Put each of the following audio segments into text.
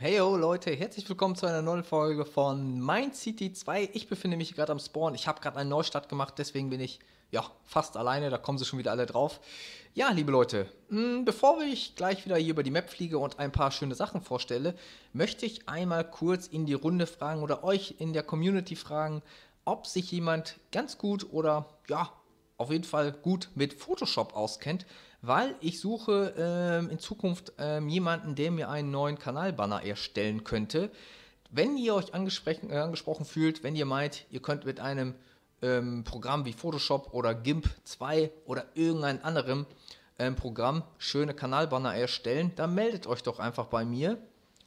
Heyo Leute, herzlich willkommen zu einer neuen Folge von Mind City 2. Ich befinde mich gerade am Spawn. Ich habe gerade einen Neustart gemacht, deswegen bin ich ja fast alleine. Da kommen sie schon wieder alle drauf. Ja, liebe Leute, hm, bevor ich gleich wieder hier über die Map fliege und ein paar schöne Sachen vorstelle, möchte ich einmal kurz in die Runde fragen oder euch in der Community fragen, ob sich jemand ganz gut oder ja auf jeden Fall gut mit Photoshop auskennt, weil ich suche ähm, in Zukunft ähm, jemanden, der mir einen neuen Kanalbanner erstellen könnte. Wenn ihr euch angesprochen, äh, angesprochen fühlt, wenn ihr meint, ihr könnt mit einem ähm, Programm wie Photoshop oder GIMP 2 oder irgendein anderem ähm, Programm schöne Kanalbanner erstellen, dann meldet euch doch einfach bei mir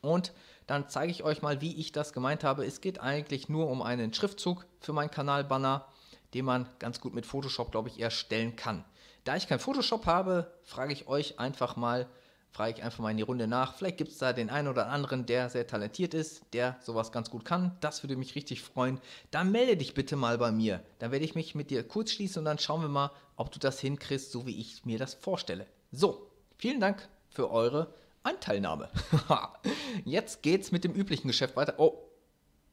und dann zeige ich euch mal, wie ich das gemeint habe. Es geht eigentlich nur um einen Schriftzug für meinen Kanalbanner den man ganz gut mit Photoshop, glaube ich, erstellen kann. Da ich kein Photoshop habe, frage ich euch einfach mal, frage ich einfach mal in die Runde nach. Vielleicht gibt es da den einen oder anderen, der sehr talentiert ist, der sowas ganz gut kann. Das würde mich richtig freuen. Dann melde dich bitte mal bei mir. Dann werde ich mich mit dir kurz schließen und dann schauen wir mal, ob du das hinkriegst, so wie ich mir das vorstelle. So, vielen Dank für eure Anteilnahme. Jetzt geht's mit dem üblichen Geschäft weiter. Oh,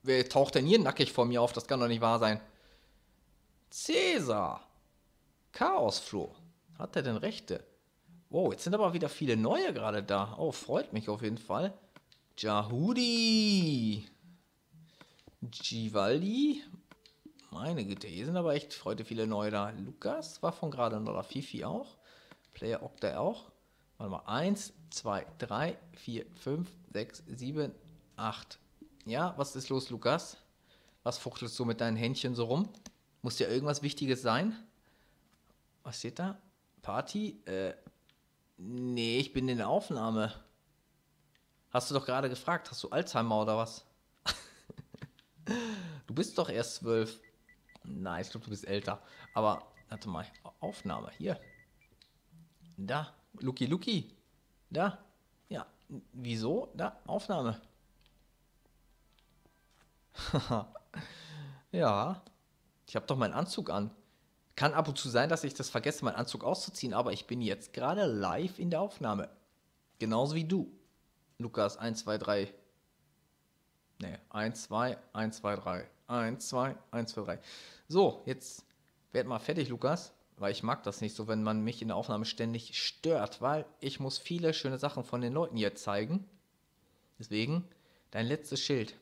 wer taucht denn hier nackig vor mir auf? Das kann doch nicht wahr sein. Cäsar. Chaosfloh. Hat er denn Rechte? Wow, jetzt sind aber wieder viele neue gerade da. Oh, freut mich auf jeden Fall. Jahudi. Givaldi. Meine Güte, hier sind aber echt heute viele neue da. Lukas war von gerade noch Fifi auch. Player Octa auch. Warte mal. 1, 2, 3, 4, 5, 6, 7, 8. Ja, was ist los, Lukas? Was fuchtelst du mit deinen Händchen so rum? Muss ja irgendwas Wichtiges sein. Was steht da? Party? Äh, nee, ich bin in der Aufnahme. Hast du doch gerade gefragt, hast du Alzheimer oder was? du bist doch erst zwölf. Nein, ich glaube, du bist älter. Aber, warte mal, Aufnahme, hier. Da, Lucky Lucky. Da, ja. Wieso? Da, Aufnahme. ja, ich habe doch meinen Anzug an. Kann ab und zu sein, dass ich das vergesse, meinen Anzug auszuziehen, aber ich bin jetzt gerade live in der Aufnahme. Genauso wie du. Lukas 1, 2, 3. Ne, 1, 2, 1, 2, 3. 1, 2, 1, 2, 3. So, jetzt werd mal fertig, Lukas, weil ich mag das nicht so, wenn man mich in der Aufnahme ständig stört, weil ich muss viele schöne Sachen von den Leuten hier zeigen. Deswegen dein letztes Schild.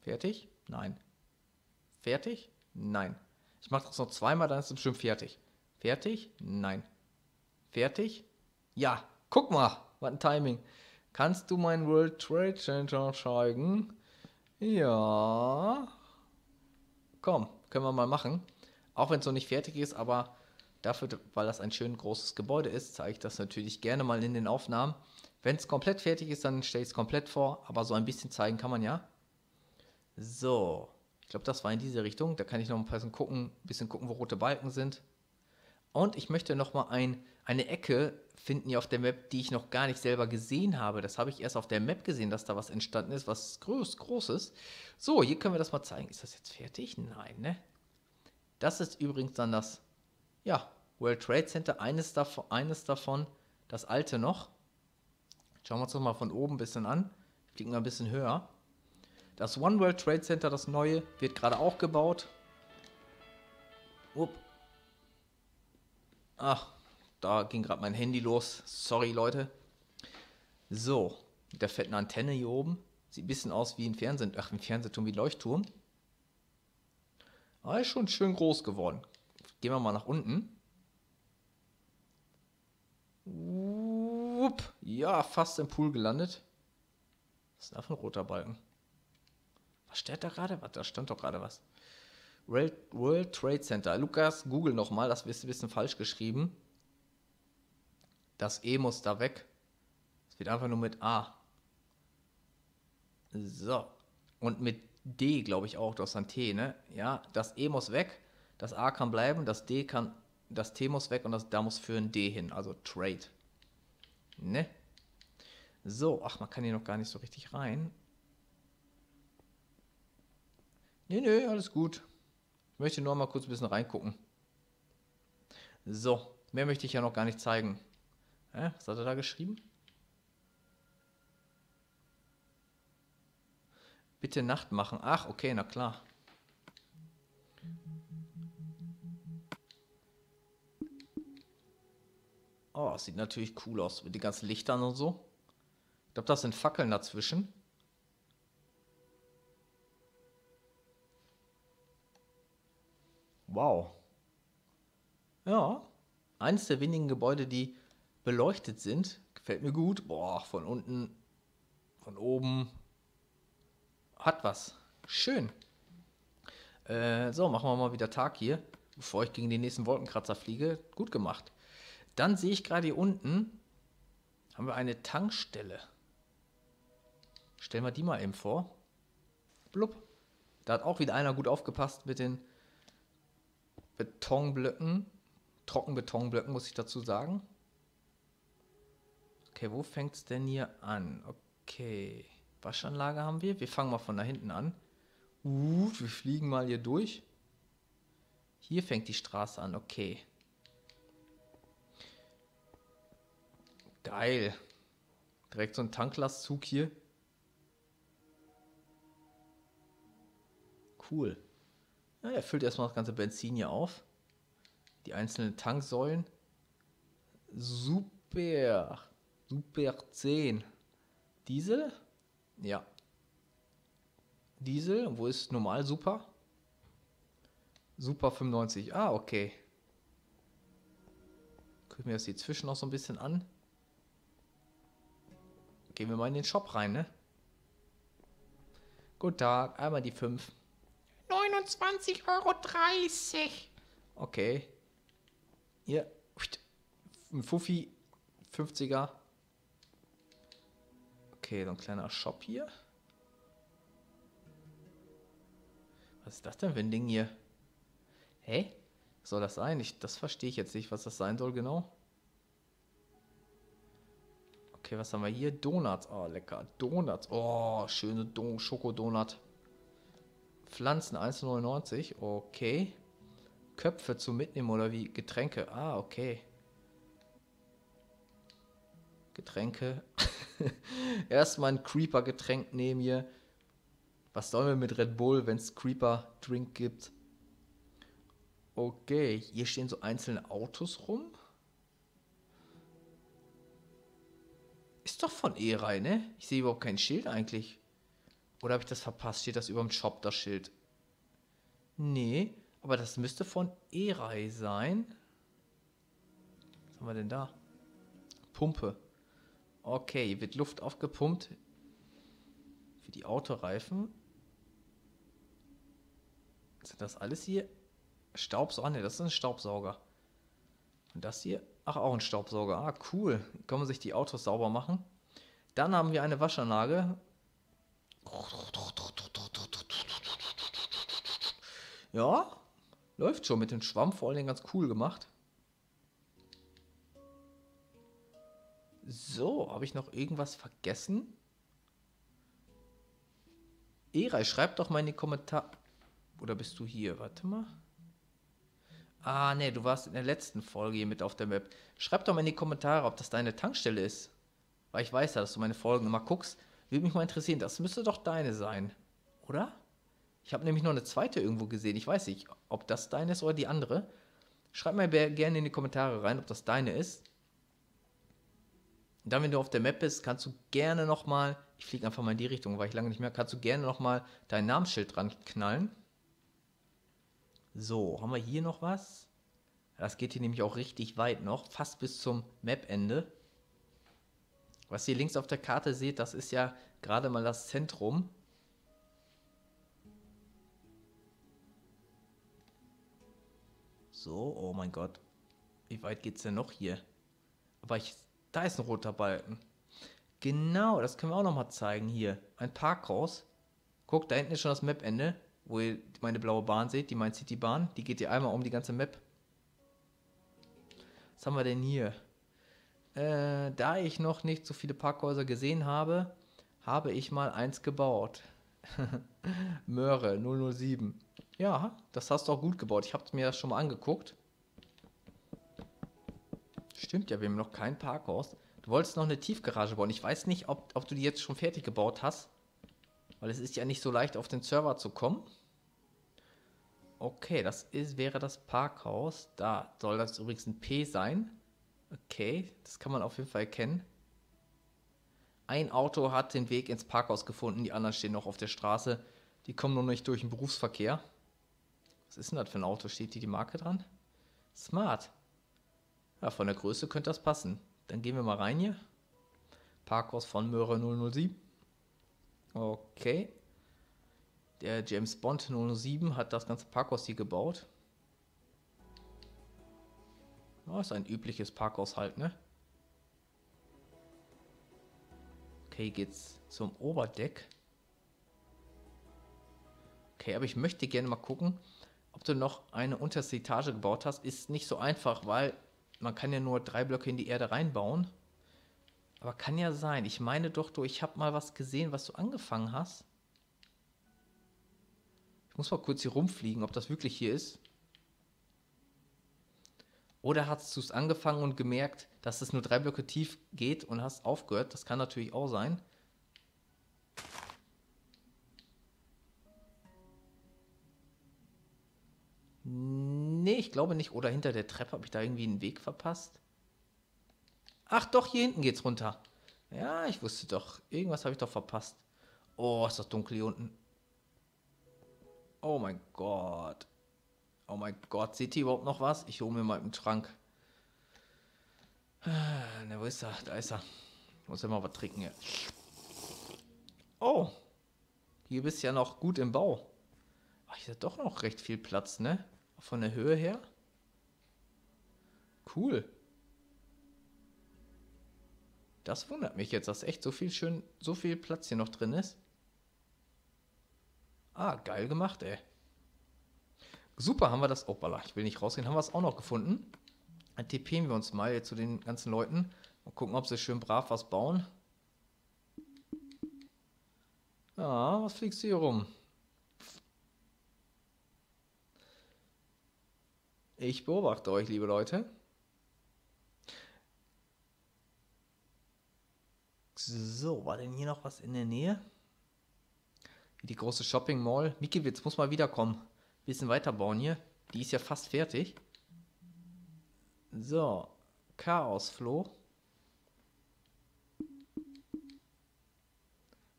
Fertig? Nein. Fertig? Nein. Ich mache das noch zweimal, dann ist es bestimmt fertig. Fertig? Nein. Fertig? Ja. Guck mal, was ein Timing. Kannst du mein World Trade Center zeigen? Ja. Komm, können wir mal machen. Auch wenn es noch nicht fertig ist, aber dafür, weil das ein schön großes Gebäude ist, zeige ich das natürlich gerne mal in den Aufnahmen. Wenn es komplett fertig ist, dann stelle ich es komplett vor, aber so ein bisschen zeigen kann man ja. So, glaube, das war in diese Richtung. Da kann ich noch ein bisschen gucken, bisschen gucken, wo rote Balken sind. Und ich möchte noch mal ein, eine Ecke finden hier auf der Map, die ich noch gar nicht selber gesehen habe. Das habe ich erst auf der Map gesehen, dass da was entstanden ist, was groß, Großes. So, hier können wir das mal zeigen. Ist das jetzt fertig? Nein, ne? Das ist übrigens dann das, ja, World Trade Center, eines davon, eines davon das alte noch. Schauen wir uns das mal von oben ein bisschen an. Fliegen wir ein bisschen höher. Das One World Trade Center, das neue, wird gerade auch gebaut. Upp. Ach, da ging gerade mein Handy los. Sorry, Leute. So, mit der fetten Antenne hier oben. Sieht ein bisschen aus wie ein Fernsehen, ach, ein Fernsehturm wie ein Leuchtturm. Aber ist schon schön groß geworden. Gehen wir mal nach unten. Upp. Ja, fast im Pool gelandet. Was ist für ein roter Balken? Was steht da gerade? Da stand doch gerade was. World, World Trade Center. Lukas, google nochmal, das ist ein bisschen falsch geschrieben. Das E muss da weg. Es wird einfach nur mit A. So. Und mit D, glaube ich auch, das ist ein T, ne? Ja, das E muss weg, das A kann bleiben, das D kann, das T muss weg und das da muss für ein D hin, also Trade. Ne? So, ach, man kann hier noch gar nicht so richtig rein. Nee, nee, alles gut. Ich möchte nur mal kurz ein bisschen reingucken. So, mehr möchte ich ja noch gar nicht zeigen. Hä? Was hat er da geschrieben? Bitte Nacht machen. Ach, okay, na klar. Oh, sieht natürlich cool aus mit den ganzen Lichtern und so. Ich glaube, das sind Fackeln dazwischen. Wow. Ja, eines der wenigen Gebäude, die beleuchtet sind. Gefällt mir gut. Boah, von unten, von oben. Hat was. Schön. Äh, so, machen wir mal wieder Tag hier, bevor ich gegen den nächsten Wolkenkratzer fliege. Gut gemacht. Dann sehe ich gerade hier unten, haben wir eine Tankstelle. Stellen wir die mal eben vor. Blub. Da hat auch wieder einer gut aufgepasst mit den Betonblöcken. Trockenbetonblöcken, muss ich dazu sagen. Okay, wo fängt es denn hier an? Okay, Waschanlage haben wir. Wir fangen mal von da hinten an. Uh, wir fliegen mal hier durch. Hier fängt die Straße an, okay. Geil. Direkt so ein Tanklastzug hier. Cool. Ja, er füllt erstmal das ganze Benzin hier auf. Die einzelnen Tanksäulen. Super. Super 10. Diesel? Ja. Diesel. Wo ist normal super? Super 95. Ah, okay. Gucken wir das hier zwischen noch so ein bisschen an. Gehen wir mal in den Shop rein, ne? Guten Tag, einmal die 5. 29,30 Euro. Okay. Hier. Ein Fuffi. 50er. Okay, so ein kleiner Shop hier. Was ist das denn für ein Ding hier? Hä? Was soll das sein? Ich, das verstehe ich jetzt nicht, was das sein soll genau. Okay, was haben wir hier? Donuts. Oh, lecker. Donuts. Oh, schöne Don Schokodonut. Pflanzen 1,99. Okay. Köpfe zum Mitnehmen oder wie? Getränke. Ah, okay. Getränke. Erstmal ein Creeper-Getränk nehmen hier. Was sollen wir mit Red Bull, wenn es Creeper-Drink gibt? Okay, hier stehen so einzelne Autos rum. Ist doch von E-Rei, ne? Ich sehe überhaupt kein Schild eigentlich. Oder habe ich das verpasst? Steht das über dem Shop, das Schild? Nee, aber das müsste von E-Rei sein. Was haben wir denn da? Pumpe. Okay, wird Luft aufgepumpt. Für die Autoreifen. Sind das alles hier? Staubsauger? Ne, das ist ein Staubsauger. Und das hier? Ach, auch ein Staubsauger. Ah, cool. Kann man sich die Autos sauber machen. Dann haben wir eine Waschanlage. Ja, läuft schon mit dem Schwamm vor allem ganz cool gemacht. So, habe ich noch irgendwas vergessen? Erei, schreib doch mal in die Kommentare. Oder bist du hier? Warte mal. Ah, nee, du warst in der letzten Folge hier mit auf der Map. Schreib doch mal in die Kommentare, ob das deine Tankstelle ist. Weil ich weiß ja, dass du meine Folgen immer guckst. Würde mich mal interessieren. Das müsste doch deine sein. Oder? Ich habe nämlich noch eine zweite irgendwo gesehen. Ich weiß nicht, ob das deine ist oder die andere. Schreib mal gerne in die Kommentare rein, ob das deine ist. Und dann, wenn du auf der Map bist, kannst du gerne nochmal, ich fliege einfach mal in die Richtung, weil ich lange nicht mehr, kannst du gerne nochmal dein Namensschild dran knallen. So, haben wir hier noch was? Das geht hier nämlich auch richtig weit noch, fast bis zum Map-Ende. Was ihr links auf der Karte seht, das ist ja gerade mal das Zentrum. So, oh mein Gott. Wie weit geht es denn noch hier? Aber ich, da ist ein roter Balken. Genau, das können wir auch nochmal zeigen hier. Ein Parkhaus. Guck, da hinten ist schon das Map-Ende wo ihr meine blaue Bahn seht, die Main City Bahn, die geht ihr einmal um die ganze Map. Was haben wir denn hier? Äh, da ich noch nicht so viele Parkhäuser gesehen habe, habe ich mal eins gebaut. Möhre 007. Ja, das hast du auch gut gebaut. Ich habe mir das schon mal angeguckt. Stimmt ja, wir haben noch kein Parkhaus. Du wolltest noch eine Tiefgarage bauen. Ich weiß nicht, ob, ob du die jetzt schon fertig gebaut hast. Weil es ist ja nicht so leicht, auf den Server zu kommen. Okay, das ist, wäre das Parkhaus. Da soll das übrigens ein P sein. Okay, das kann man auf jeden Fall erkennen. Ein Auto hat den Weg ins Parkhaus gefunden, die anderen stehen noch auf der Straße. Die kommen noch nicht durch den Berufsverkehr. Was ist denn das für ein Auto? Steht hier die Marke dran? Smart. Ja, von der Größe könnte das passen. Dann gehen wir mal rein hier. Parkhaus von Möhre 007. Okay. Der James Bond 007 hat das ganze Parkhaus hier gebaut. Oh, ist ein übliches Parkhaus halt, ne? Okay, geht's zum Oberdeck. Okay, aber ich möchte gerne mal gucken, ob du noch eine unterste Etage gebaut hast. Ist nicht so einfach, weil man kann ja nur drei Blöcke in die Erde reinbauen. Aber kann ja sein. Ich meine doch, du, ich habe mal was gesehen, was du angefangen hast. Ich muss mal kurz hier rumfliegen, ob das wirklich hier ist. Oder hast du es angefangen und gemerkt, dass es nur drei Blöcke tief geht und hast aufgehört? Das kann natürlich auch sein. Nee, ich glaube nicht. Oder hinter der Treppe habe ich da irgendwie einen Weg verpasst. Ach doch, hier hinten geht's runter. Ja, ich wusste doch. Irgendwas habe ich doch verpasst. Oh, ist das dunkel hier unten. Oh mein Gott. Oh mein Gott, seht ihr überhaupt noch was? Ich hole mir mal im Schrank. Ne, wo ist er? Da ist er. Muss ja mal was trinken hier. Oh. Hier bist du ja noch gut im Bau. Ach, hier ist doch noch recht viel Platz, ne? Von der Höhe her. Cool. Das wundert mich jetzt, dass echt so viel schön, so viel Platz hier noch drin ist. Ah, geil gemacht, ey. Super, haben wir das. Opala, ich will nicht rausgehen. Haben wir es auch noch gefunden. Dann TPen wir uns mal zu den ganzen Leuten. Mal gucken, ob sie schön brav was bauen. Ja, was fliegst du hier rum? Ich beobachte euch, liebe Leute. So, war denn hier noch was in der Nähe? Die große Shopping Mall. Mikiewicz muss mal wiederkommen. Bisschen weiterbauen hier. Die ist ja fast fertig. So, Chaosfloh.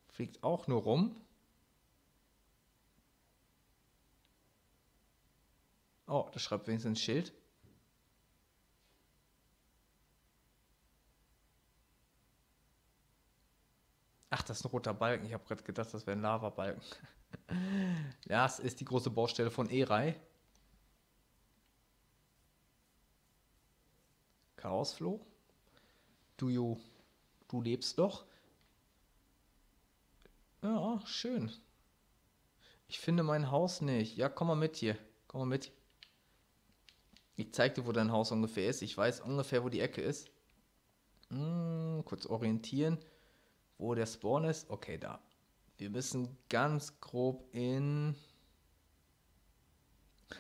Fliegt auch nur rum. Oh, das schreibt wenigstens ein Schild. Ach, das ist ein roter Balken. Ich habe gerade gedacht, das wäre ein Lavabalken. ja, es ist die große Baustelle von Erei. Chaosfloh. Du, du lebst doch. Ja, schön. Ich finde mein Haus nicht. Ja, komm mal mit hier. Komm mal mit. Ich zeig dir, wo dein Haus ungefähr ist. Ich weiß ungefähr, wo die Ecke ist. Hm, kurz orientieren. Wo der Spawn ist? Okay, da. Wir müssen ganz grob in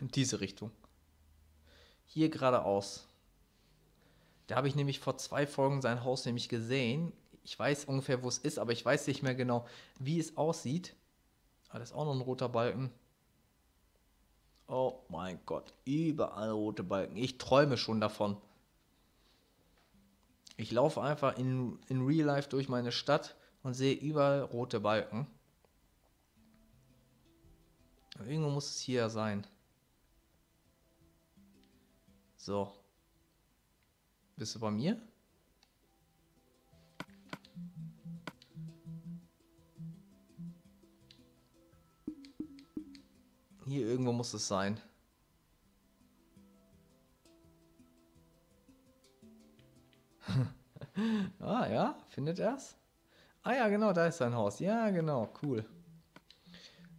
diese Richtung. Hier geradeaus. Da habe ich nämlich vor zwei Folgen sein Haus nämlich gesehen. Ich weiß ungefähr, wo es ist, aber ich weiß nicht mehr genau, wie es aussieht. Ah, da ist auch noch ein roter Balken. Oh mein Gott, überall rote Balken. Ich träume schon davon. Ich laufe einfach in, in Real Life durch meine Stadt und sehe überall rote Balken. Irgendwo muss es hier sein. So. Bist du bei mir? Hier irgendwo muss es sein. ah ja, findet er es? Ah ja, genau, da ist sein Haus. Ja, genau, cool.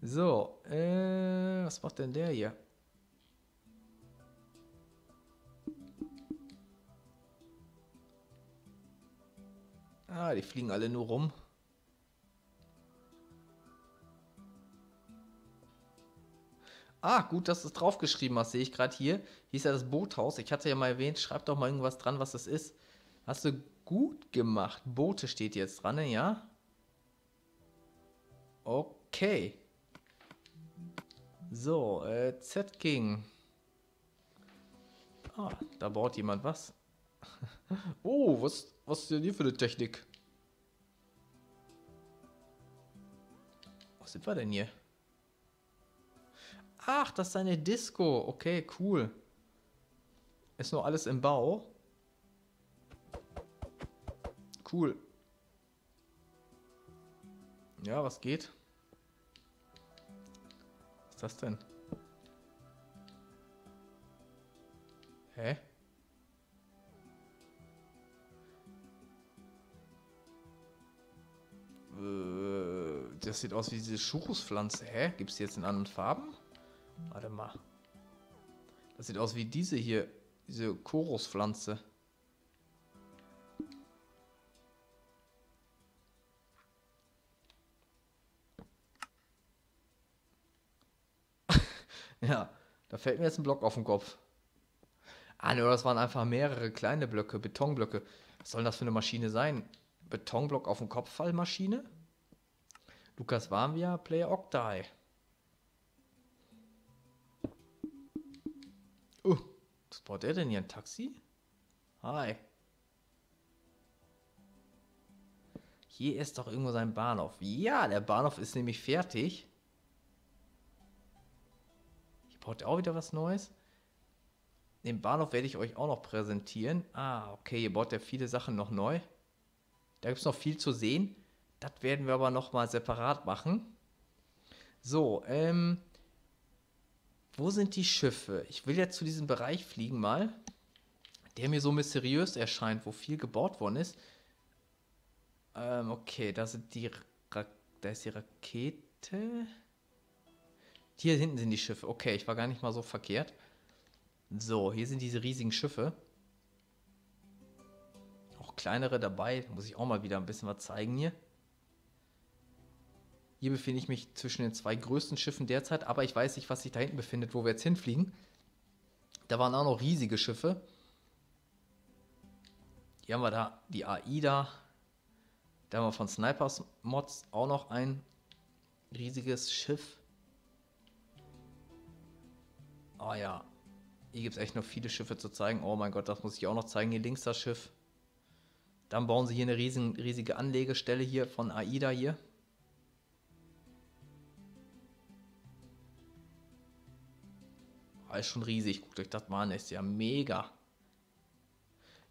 So, äh, was macht denn der hier? Ah, die fliegen alle nur rum. Ah, gut, dass du es draufgeschrieben hast, sehe ich gerade hier. Hier ist ja das Boothaus. Ich hatte ja mal erwähnt, schreib doch mal irgendwas dran, was das ist. Hast du gut gemacht. Boote steht jetzt dran, ja? Okay. So, äh, Z-King. Ah, da baut jemand was. oh, was, was ist denn hier für eine Technik? Wo sind wir denn hier? Ach, das ist eine Disco. Okay, cool. Ist nur alles im Bau. Cool. Ja, was geht? Was ist das denn? Hä? Äh, Das sieht aus wie diese Schuchuspflanze. Hä? Gibt es die jetzt in anderen Farben? Warte mal. Das sieht aus wie diese hier. Diese Choruspflanze. ja, fällt mir jetzt ein Block auf den Kopf. Ah, ne, das waren einfach mehrere kleine Blöcke, Betonblöcke. Was soll das für eine Maschine sein? Betonblock auf den Kopffallmaschine? Lukas waren wir, Player Octai. Uh, was baut der denn hier? Ein Taxi? Hi. Hier ist doch irgendwo sein Bahnhof. Ja, der Bahnhof ist nämlich fertig. Baut er auch wieder was Neues. Den Bahnhof werde ich euch auch noch präsentieren. Ah, okay, hier baut er viele Sachen noch neu. Da gibt es noch viel zu sehen. Das werden wir aber noch mal separat machen. So, ähm, wo sind die Schiffe? Ich will jetzt zu diesem Bereich fliegen mal, der mir so mysteriös erscheint, wo viel gebaut worden ist. Ähm, okay, da sind die, Ra da ist die Rakete. Hier hinten sind die Schiffe. Okay, ich war gar nicht mal so verkehrt. So, hier sind diese riesigen Schiffe. Auch kleinere dabei. Muss ich auch mal wieder ein bisschen was zeigen hier. Hier befinde ich mich zwischen den zwei größten Schiffen derzeit, aber ich weiß nicht, was sich da hinten befindet, wo wir jetzt hinfliegen. Da waren auch noch riesige Schiffe. Hier haben wir da die AIDA. Da haben wir von Snipers Mods auch noch ein riesiges Schiff. Oh ja, hier gibt es echt noch viele Schiffe zu zeigen. Oh mein Gott, das muss ich auch noch zeigen. Hier links das Schiff. Dann bauen sie hier eine riesen, riesige Anlegestelle hier von AIDA hier. Oh, ist schon riesig. Guckt euch das mal an. Ist ja mega.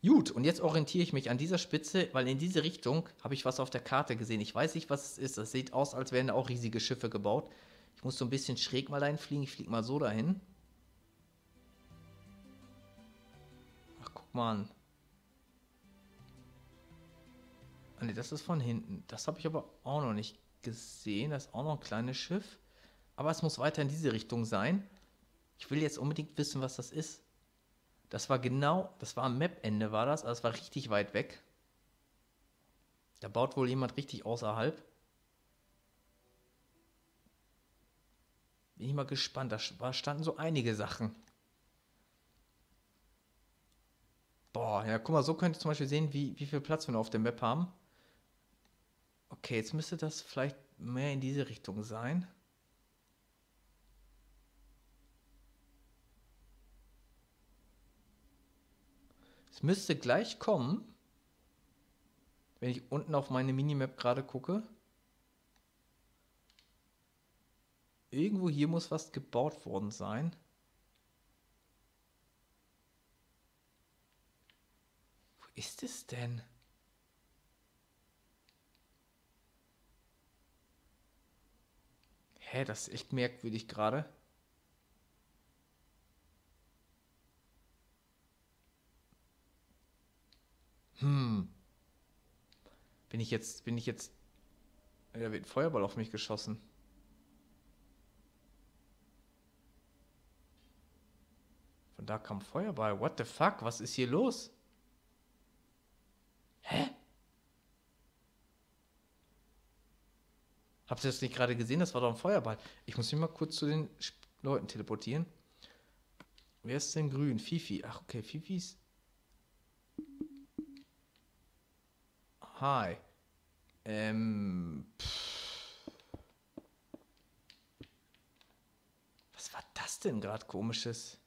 Gut, und jetzt orientiere ich mich an dieser Spitze, weil in diese Richtung habe ich was auf der Karte gesehen. Ich weiß nicht, was es ist. Das sieht aus, als wären da auch riesige Schiffe gebaut. Ich muss so ein bisschen schräg mal dahin fliegen. Ich fliege mal so dahin. An. Ah, das ist von hinten. Das habe ich aber auch noch nicht gesehen. Das ist auch noch ein kleines Schiff. Aber es muss weiter in diese Richtung sein. Ich will jetzt unbedingt wissen, was das ist. Das war genau, das war am Map-Ende war das, also es war richtig weit weg. Da baut wohl jemand richtig außerhalb. Bin ich mal gespannt, da standen so einige Sachen. Ja, guck mal, so könnt ihr zum Beispiel sehen, wie, wie viel Platz wir noch auf der Map haben. Okay, jetzt müsste das vielleicht mehr in diese Richtung sein. Es müsste gleich kommen, wenn ich unten auf meine Minimap gerade gucke. Irgendwo hier muss was gebaut worden sein. Ist es denn? Hä, das ist echt merkwürdig gerade. Hm. Bin ich jetzt, bin ich jetzt. Da wird ein Feuerball auf mich geschossen. Von da kam Feuerball. What the fuck? Was ist hier los? Hä? Habt ihr das nicht gerade gesehen? Das war doch ein Feuerball. Ich muss mich mal kurz zu den Leuten teleportieren. Wer ist denn grün? Fifi. Ach, okay, Fifi ist. Hi. Ähm. Pff. Was war das denn gerade komisches?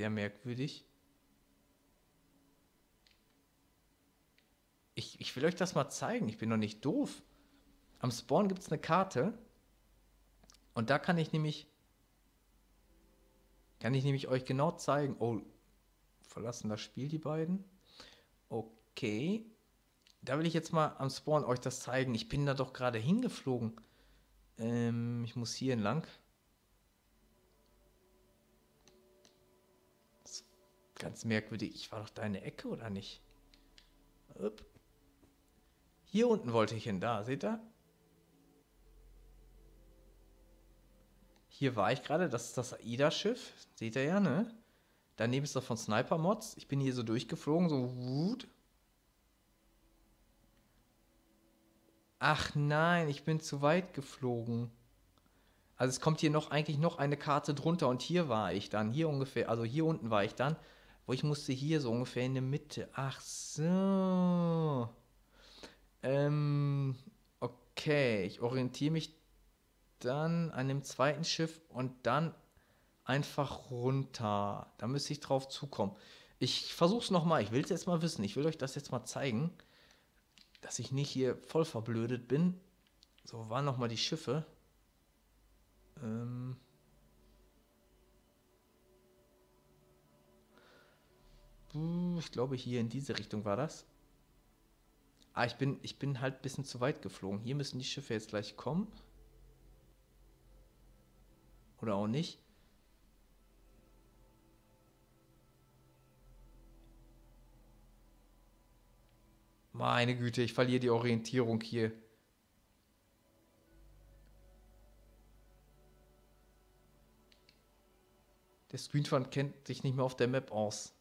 Sehr merkwürdig. Ich, ich will euch das mal zeigen. Ich bin noch nicht doof. Am Spawn gibt es eine Karte. Und da kann ich nämlich kann ich nämlich euch genau zeigen. Oh, verlassen das Spiel die beiden. Okay. Da will ich jetzt mal am Spawn euch das zeigen. Ich bin da doch gerade hingeflogen. Ähm, ich muss hier entlang. Ganz merkwürdig. Ich war doch da in der Ecke, oder nicht? Upp. Hier unten wollte ich hin. Da, seht ihr? Hier war ich gerade. Das ist das AIDA-Schiff. Seht ihr ja, ne? Daneben ist das von Sniper Mods. Ich bin hier so durchgeflogen, so wut. Ach nein, ich bin zu weit geflogen. Also es kommt hier noch eigentlich noch eine Karte drunter und hier war ich dann, hier ungefähr, also hier unten war ich dann, wo ich musste hier so ungefähr in der Mitte. Ach so. Ähm, okay, ich orientiere mich dann an dem zweiten Schiff und dann einfach runter. Da müsste ich drauf zukommen. Ich versuche es nochmal. Ich will es jetzt mal wissen. Ich will euch das jetzt mal zeigen dass ich nicht hier voll verblödet bin. So, waren nochmal die Schiffe. Ähm ich glaube, hier in diese Richtung war das. Ah, ich bin, ich bin halt ein bisschen zu weit geflogen. Hier müssen die Schiffe jetzt gleich kommen. Oder auch nicht. Meine Güte, ich verliere die Orientierung hier. Der Screenfund kennt sich nicht mehr auf der Map aus.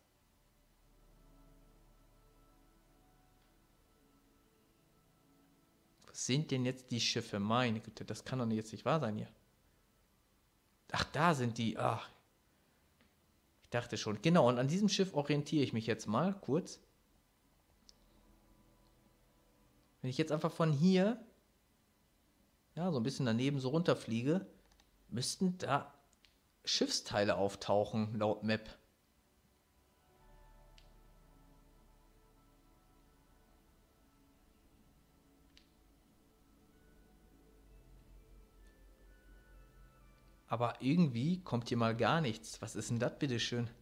Sind denn jetzt die Schiffe? Meine Güte, das kann doch jetzt nicht wahr sein hier. Ach, da sind die. Ach. Ich dachte schon. Genau, und an diesem Schiff orientiere ich mich jetzt mal kurz. Wenn ich jetzt einfach von hier, ja, so ein bisschen daneben so runterfliege, müssten da Schiffsteile auftauchen, laut Map. Aber irgendwie kommt hier mal gar nichts. Was ist denn das bitteschön? schön?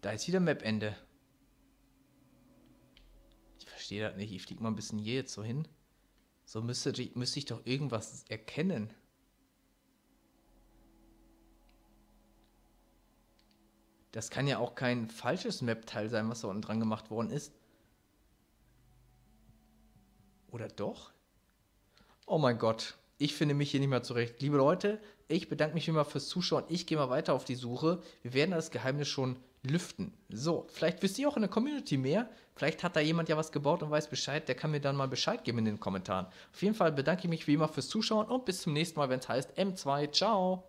Da ist wieder Map-Ende. Ich verstehe das nicht. Ich fliege mal ein bisschen hier jetzt so hin. So müsste, müsste ich doch irgendwas erkennen. Das kann ja auch kein falsches Map-Teil sein, was da unten dran gemacht worden ist. Oder doch? Oh mein Gott. Ich finde mich hier nicht mehr zurecht. Liebe Leute, ich bedanke mich immer fürs Zuschauen. Ich gehe mal weiter auf die Suche. Wir werden das Geheimnis schon lüften. So, vielleicht wisst ihr auch in der Community mehr. Vielleicht hat da jemand ja was gebaut und weiß Bescheid. Der kann mir dann mal Bescheid geben in den Kommentaren. Auf jeden Fall bedanke ich mich wie immer fürs Zuschauen und bis zum nächsten Mal, wenn es heißt M2. Ciao.